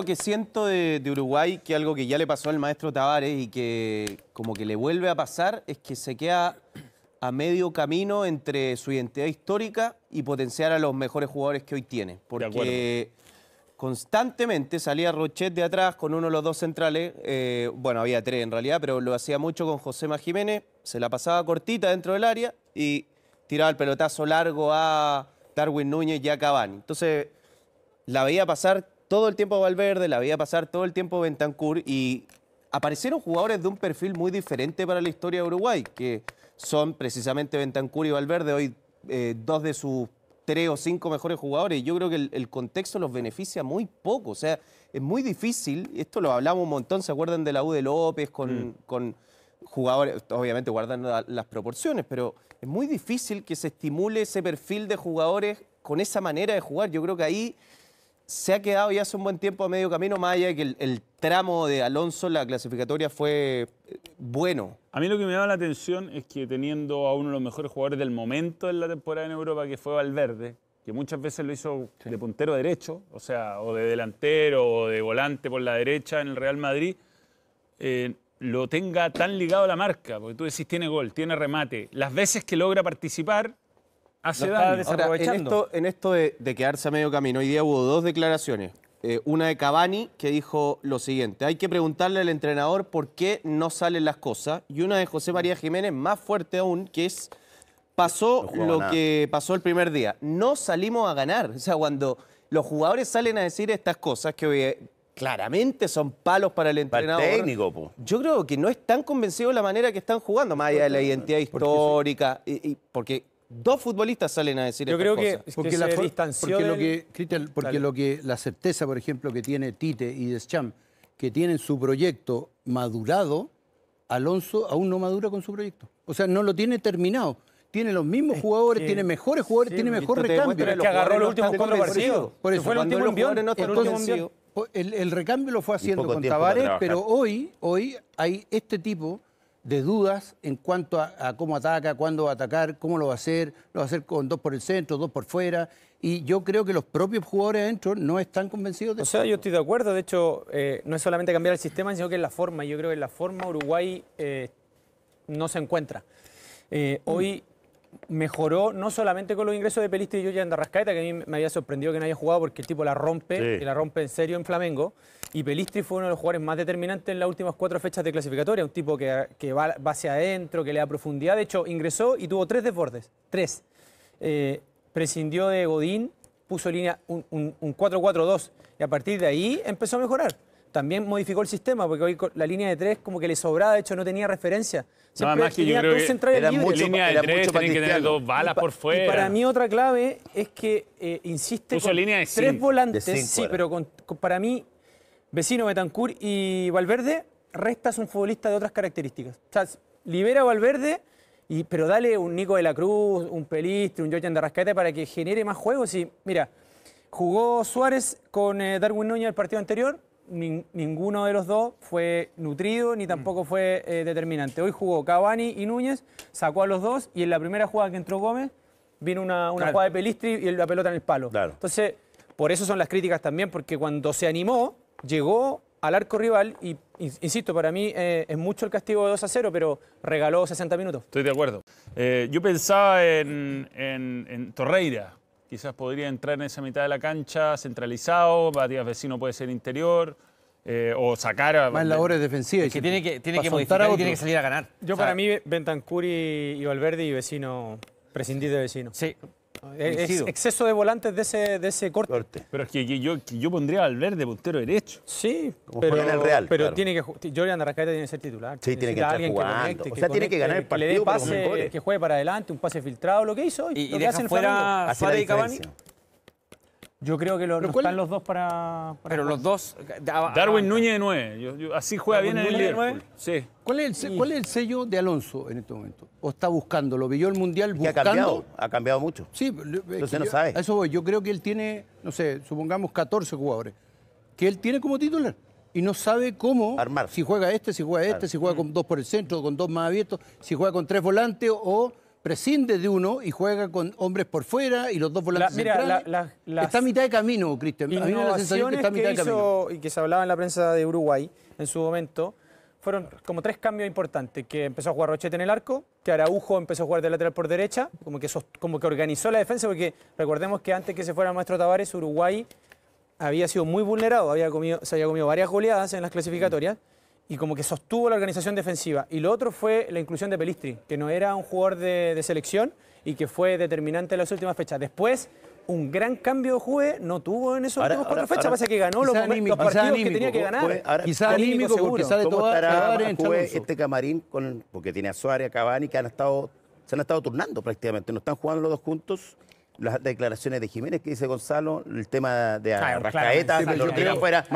Lo que siento de, de Uruguay, que algo que ya le pasó al maestro Tavares y que como que le vuelve a pasar, es que se queda a medio camino entre su identidad histórica y potenciar a los mejores jugadores que hoy tiene. Porque constantemente salía Rochet de atrás con uno de los dos centrales, eh, bueno, había tres en realidad, pero lo hacía mucho con José Jiménez, se la pasaba cortita dentro del área y tiraba el pelotazo largo a Darwin Núñez y a Cavani. Entonces, la veía pasar todo el tiempo Valverde, la veía pasar todo el tiempo Bentancur y aparecieron jugadores de un perfil muy diferente para la historia de Uruguay, que son precisamente Bentancur y Valverde, hoy eh, dos de sus tres o cinco mejores jugadores. Yo creo que el, contexto los beneficia muy poco. O sea, es muy difícil, esto lo hablamos un montón, ¿se acuerdan de la U de López con, mm. con jugadores, obviamente guardando las proporciones, pero es muy difícil que se estimule ese perfil de jugadores con esa manera de jugar. Yo creo que ahí se ha quedado ya hace un buen tiempo a medio camino, más allá de que el, tramo de Alonso, la clasificatoria fue eh, bueno. A mí lo que me llama la atención es que teniendo a uno de los mejores jugadores del momento en la temporada en Europa, que fue Valverde, que muchas veces lo hizo de puntero derecho, o sea, o de delantero o de volante por la derecha en el Real Madrid, eh, lo tenga tan ligado a la marca, porque tú decís tiene gol, tiene remate. Las veces que logra participar, hace daño. en esto, en esto de, de, quedarse a medio camino, hoy día hubo dos declaraciones. Eh, una de Cavani que dijo lo siguiente, hay que preguntarle al entrenador por qué no salen las cosas, y una de José María Jiménez, más fuerte aún, que es, pasó lo que pasó el primer día, no salimos a ganar, o sea, cuando los jugadores salen a decir estas cosas que claramente son palos para el entrenador. técnico, Yo creo que no están convencidos de la manera que están jugando, más allá de la identidad histórica, y, porque Dos futbolistas salen a decir Yo creo que, porque, la, porque lo que, porque lo que la certeza, por ejemplo, que tiene Tite y Deschamps, que tienen su proyecto madurado, Alonso aún no madura con su proyecto. O sea, no lo tiene terminado. Tiene los mismos jugadores, tiene mejores jugadores, tiene mejor recambio. Pero que agarró los últimos cuatro partidos. Por eso, fue el último envión, el, el, recambio lo fue haciendo con Tavares, pero hoy, hoy hay este tipo de dudas en cuanto a, cómo ataca, cuándo va a atacar, cómo lo va a hacer, lo va a hacer con dos por el centro, dos por fuera. Y yo creo que los propios jugadores adentro no están convencidos de eso. O sea, yo estoy de acuerdo. De hecho, eh, no es solamente cambiar el sistema, sino que es la forma. Yo creo que en la forma Uruguay eh, no se encuentra. Eh, hoy mejoró no solamente con los ingresos de Pelistri y Yoya Andarrascaeta, que a mí me había sorprendido que no haya jugado porque el tipo la rompe, y la rompe en serio en Flamengo. Y Pelistri fue uno de los jugadores más determinantes en las últimas cuatro fechas de clasificatoria, un tipo que, va, hacia adentro, que le da profundidad. De hecho, ingresó y tuvo tres desbordes, tres. Eh, prescindió de Godín, puso línea un, un 4-4-2 y a partir de ahí empezó a mejorar también modificó el sistema, porque hoy la línea de tres como que le sobraba, de hecho no tenía referencia. Nada más que yo creo que era mucho, línea de tres, tienen que tener dos balas por fuera. Y para mí otra clave es que eh, insiste Puso línea de tres volantes, sí, pero para mí, Vecino, Betancourt y Valverde, restas un futbolista de otras características. O sea, libera a Valverde, y, pero dale un Nico de la Cruz, un Pelistri, un Joyan de Rascate para que genere más juegos. Y mira, jugó Suárez con eh, Darwin Núñez el partido anterior, ninguno de los dos fue nutrido ni tampoco fue eh, determinante. Hoy jugó Cavani y Núñez, sacó a los dos y en la primera jugada que entró Gómez vino una, jugada de Pelistri y la pelota en el palo. Entonces, por eso son las críticas también, porque cuando se animó, llegó al arco rival y, insisto, para mí eh, es mucho el castigo de 2 a 0, pero regaló 60 minutos. Estoy de acuerdo. Eh, yo pensaba en, en Torreira, quizás podría entrar en esa mitad de la cancha centralizado, Matías Vecino puede ser interior, eh, o sacar a... Más labores defensivas. Es que tiene que, tiene que modificar y tiene que salir a ganar. Yo para mí, Bentancur y, Valverde y Vecino, prescindir de Vecino. Sí. Es exceso de volantes de ese, de ese corte. Pero es que yo, yo pondría al verde puntero derecho. Sí, pero, en el Real, pero tiene que Jordan Arrascaeta tiene que ser titular. Sí, tiene que estar jugando. Que o sea, tiene que ganar el partido. Que le dé pase, que juegue para adelante, un pase filtrado, lo que hizo. Y, y deja fuera Suárez y Cavani. Yo creo que lo, están los dos para, Pero los dos. Darwin Núñez de 9. así juega bien en el Liverpool. Sí. ¿Cuál es, el, ¿Cuál es el sello de Alonso en este momento? ¿O está buscando? ¿Lo vio el Mundial buscando? ha cambiado, ha cambiado mucho. Sí, Entonces no sabe. A eso voy. Yo creo que él tiene, no sé, supongamos 14 jugadores, que él tiene como titular. Y no sabe cómo, Armar. si juega este, si juega este, si juega con dos por el centro, con dos más abiertos, si juega con tres volantes o prescinde de uno y juega con hombres por fuera y los dos volantes mira, está a mitad de camino, Cristian. A mí me da la sensación que está a mitad de camino. Y que se hablaba en la prensa de Uruguay en su momento, fueron como tres cambios importantes, que empezó a jugar Rochete en el arco, que Araujo empezó a jugar de lateral por derecha, como que, como que organizó la defensa, porque recordemos que antes que se fuera el maestro Tavares, Uruguay había sido muy vulnerado, había comido, se había comido varias goleadas en las clasificatorias, y como que sostuvo la organización defensiva. Y lo otro fue la inclusión de Pelistri, que no era un jugador de, de selección y que fue determinante en las últimas fechas. Después un gran cambio de juez no tuvo en esos últimos cuatro fechas. Pasa que ganó los, anímico, los partidos que tenía que ganar. ahora, quizás anímico porque sale todo en este camarín con, porque tiene a Suárez, a Cavani que han estado se han estado turnando prácticamente, no están jugando los dos juntos las declaraciones de Jiménez que dice Gonzalo, el tema de Rascaeta, lo afuera,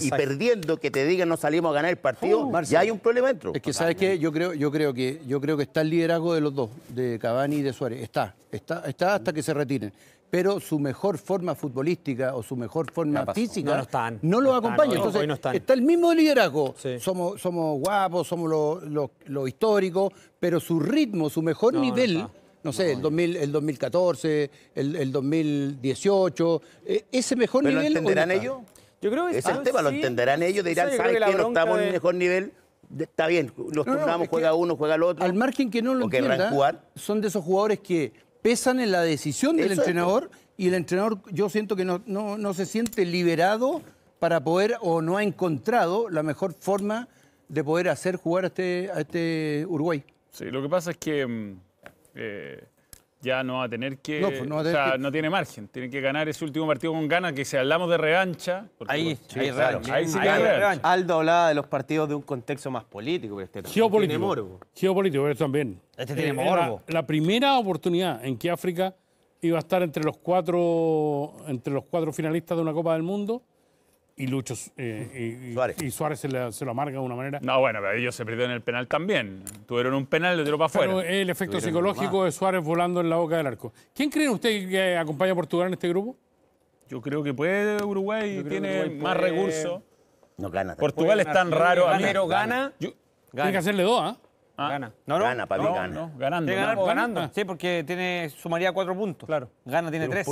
y perdiendo que te digan no salimos a ganar el partido, uh, ya hay un problema dentro. Es que sabes qué, yo creo, yo creo que yo creo que está el liderazgo de los dos, de Cavani y de Suárez, está, está, está hasta que se retiren. Pero su mejor forma futbolística o su mejor forma física no, están, no lo acompaña. Entonces, está el mismo liderazgo. Somos, somos guapos, somos los lo, históricos, pero su ritmo, su mejor nivel, no, sé, el, 2000, el 2014, el, el 2018, eh, ese mejor ¿Pero nivel. ¿Lo entenderán ellos? Yo creo que Ese es el tema, lo entenderán ellos, dirán, ¿sabes que, no estamos en el mejor nivel? Está bien, los turnamos, juega uno, juega el otro. Al margen que no lo entienda, son de esos jugadores que pesan en la decisión del entrenador y el entrenador yo siento que no, no, se siente liberado para poder o no ha encontrado la mejor forma de poder hacer jugar a este, a este Uruguay. Sí, lo que pasa es que mm, eh, ya no va a tener que. No, pues no o sea, no tiene margen. Tiene que ganar ese último partido con ganas, que si hablamos de revancha. Ahí, sí, ahí sí que revancha. Aldo hablaba de los partidos de un contexto más político. Este Geopolítico. Geopolítico, pero también. Este tiene eh, morbo. La, primera oportunidad en que África iba a estar entre los cuatro, entre los cuatro finalistas de una Copa del Mundo y Lucho eh, y, Suárez, y Suárez se, lo amarga de una manera. No, bueno, pero ellos se perdieron el penal también. Tuvieron un penal, lo tiró para afuera. Pero el efecto psicológico de Suárez volando en la boca del arco. ¿Quién cree usted que acompaña a Portugal en este grupo? Yo creo que puede Uruguay, tiene más recursos. No gana. Portugal es tan raro. Pero gana. Tiene que hacerle dos, ¿ah? ¿Ah? Gana. No, no. Gana, para mí gana. No, ganando. ganando. Sí, porque tiene, sumaría cuatro puntos. Claro. Gana tiene tres.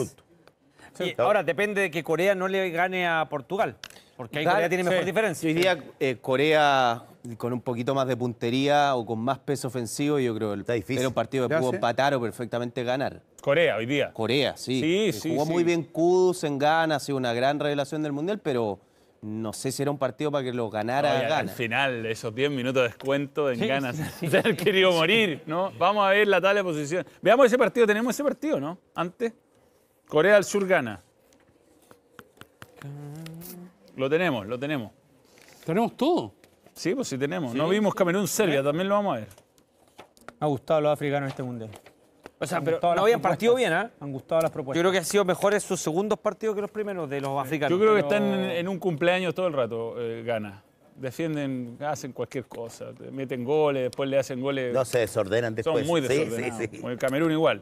Ahora depende de que Corea no le gane a Portugal. Porque ahí Corea tiene mejor diferencia. Hoy día eh, Corea con un poquito más de puntería o con más peso ofensivo, yo creo que era un partido que pudo empatar o perfectamente ganar. Corea hoy día. Corea, sí. Sí, sí. Jugó muy bien Kudus en Ghana, ha sido una gran revelación del Mundial, pero no sé si era un partido para que lo ganara Ghana. Al final, esos 10 minutos de descuento en Ghana, se han querido morir, ¿no? Vamos a ver la tabla de posición. Veamos ese partido, tenemos ese partido, ¿no? Antes. Corea del Sur gana. Lo tenemos, lo tenemos. ¿Tenemos todo? Sí, pues sí tenemos. No vimos Camerún-Serbia, también lo vamos a ver. Me ha gustado los africanos en este mundial. O sea, pero no habían partido bien, ¿eh? Han gustado las propuestas. Yo creo que han sido mejores sus segundos partidos que los primeros de los africanos. Yo creo que están en, un cumpleaños todo el rato, eh, gana. Defienden, hacen cualquier cosa, meten goles, después le hacen goles. No se desordenan después. Son muy desordenados. Sí, sí, sí. Camerún igual.